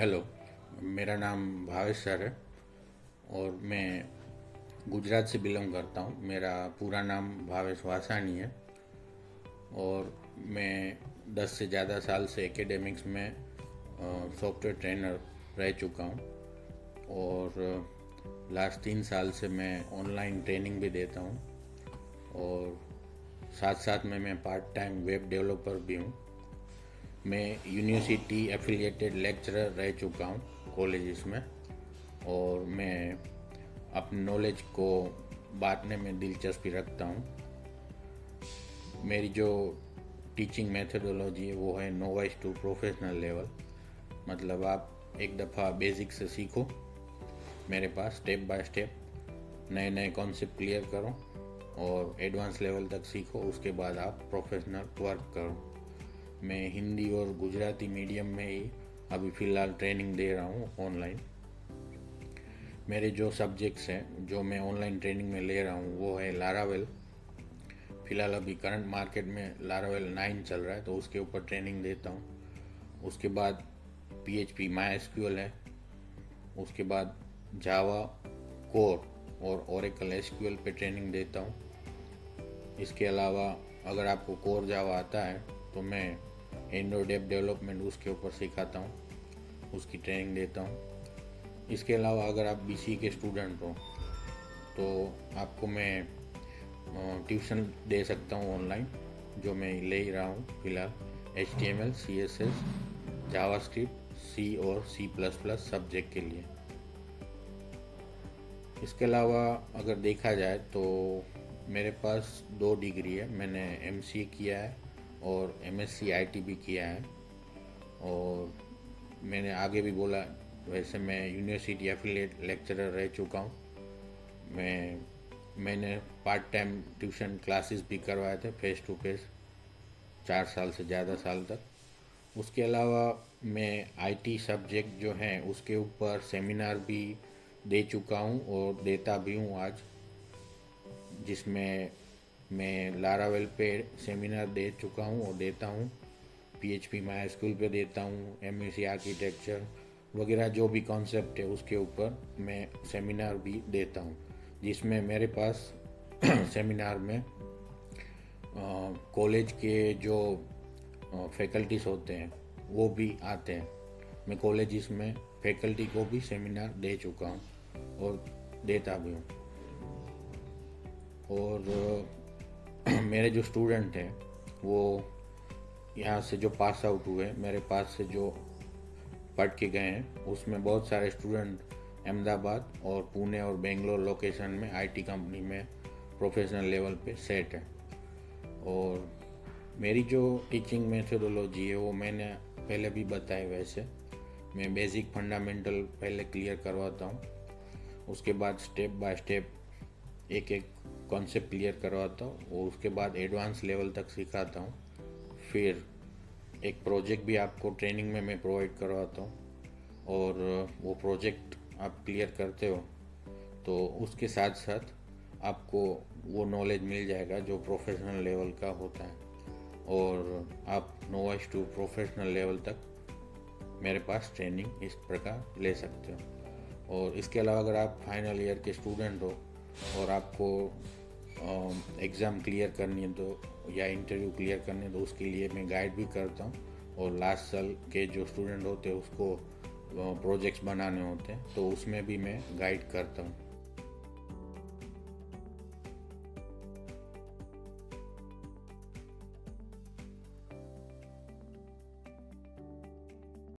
Hello मेरा नाम Bhavesh sir है और मैं गुजरात से बिलोंग करता हूँ। मेरा पूरा नाम भावेश वासानी है और मैं 10 से ज़्यादा साल से एकेडमिक्स में सॉफ्टवेयर ट्रेनर रह चुका हूँ और लास्ट तीन साल से मैं ऑनलाइन ट्रेनिंग भी देता हूँ और साथ साथ में मैं पार्ट टाइम वेब डेवलपर भी हूँ। मैं यूनिवर्सिटी एफिलिएटेड लेक्चरर रह चुका हूँ कॉलेज में और मैं अपने नॉलेज को बांटने में दिलचस्पी रखता हूँ। मेरी जो टीचिंग मेथडोलॉजी है, वो है नोवाइस टू प्रोफेशनल लेवल मतलब आप एक दफ़ा बेसिक से सीखो मेरे पास स्टेप बाय स्टेप नए नए कॉन्सेप्ट क्लियर करो और एडवांस लेवल तक सीखो, उसके बाद आप प्रोफेशनल वर्क करो। मैं हिंदी और गुजराती मीडियम में ही अभी फ़िलहाल ट्रेनिंग दे रहा हूँ ऑनलाइन मेरे जो सब्जेक्ट्स हैं, जो मैं ऑनलाइन ट्रेनिंग में ले रहा हूँ, वो है लारावेल फ़िलहाल अभी करंट मार्केट में लारावेल नाइन चल रहा है तो उसके ऊपर ट्रेनिंग देता हूँ. उसके बाद पी एच पी माई है. उसके बाद जावा कोर और ओरेकल एस पे ट्रेनिंग देता हूँ. इसके अलावा अगर आपको कोर जावा आता है तो मैं एंड्रॉयड ऐप डेवलपमेंट उसके ऊपर सिखाता हूँ, उसकी ट्रेनिंग देता हूँ। इसके अलावा अगर आप बी के स्टूडेंट हो तो आपको मैं ट्यूशन दे सकता हूँ ऑनलाइन जो मैं ले ही रहा हूँ फ़िलहाल। H T M L C S S JavaScript C और सी प्लस प्लस सब्जेक्ट के लिए। इसके अलावा अगर देखा जाए तो मेरे पास दो डिग्री है, मैंने एम सी ए किया है। और एम एस भी किया है। और मैंने आगे भी बोला, वैसे मैं यूनिवर्सिटी एफिलेट लेक्चरर रह चुका हूँ। मैं, मैंने पार्ट टाइम ट्यूशन क्लासेस भी करवाए थे फेस टू फेस चार साल से ज़्यादा साल तक। उसके अलावा मैं आईटी सब्जेक्ट जो हैं, उसके ऊपर सेमिनार भी दे चुका हूँ और देता भी हूँ आज, जिसमें मैं लारावेल पे सेमिनार दे चुका हूँ और देता हूँ। P H P MySQL पे देता हूँ एम एस सी आर्किटेक्चर वगैरह जो भी कॉन्सेप्ट है उसके ऊपर मैं सेमिनार भी देता हूँ, जिसमें मेरे पास सेमिनार में कॉलेज के जो फैकल्टीज होते हैं, वो भी आते हैं। मैं कॉलेज में फैकल्टी को भी सेमिनार दे चुका हूँ और देता भी हूँ। और मेरे जो स्टूडेंट हैं, वो यहाँ से जो पास आउट हुए, मेरे पास से जो पढ़ के गए हैं, उसमें बहुत सारे स्टूडेंट अहमदाबाद और पुणे और बेंगलोर लोकेशन में आईटी कंपनी में प्रोफेशनल लेवल पे सेट है। और मेरी जो टीचिंग मेथोडोलॉजी है, वो मैंने पहले भी बताया वैसे। मैं बेसिक फंडामेंटल पहले क्लियर करवाता हूँ, उसके बाद स्टेप बाय स्टेप एक एक कॉन्सेप्ट क्लियर करवाता हूँ और उसके बाद एडवांस लेवल तक सिखाता हूँ। फिर एक प्रोजेक्ट भी आपको ट्रेनिंग में मैं प्रोवाइड करवाता हूँ और वो प्रोजेक्ट आप क्लियर करते हो तो उसके साथ साथ आपको वो नॉलेज मिल जाएगा जो प्रोफेशनल लेवल का होता है। और आप नोवाइस टू प्रोफेशनल लेवल तक मेरे पास ट्रेनिंग इस प्रकार ले सकते हो। और इसके अलावा अगर आप फाइनल ईयर के स्टूडेंट हो और आपको एग्ज़ाम क्लियर करनी है तो या इंटरव्यू क्लियर करनी तो उसके लिए मैं गाइड भी करता हूँ। और लास्ट साल के जो स्टूडेंट होते हैं, उसको प्रोजेक्ट्स बनाने होते हैं तो उसमें भी मैं गाइड करता हूँ।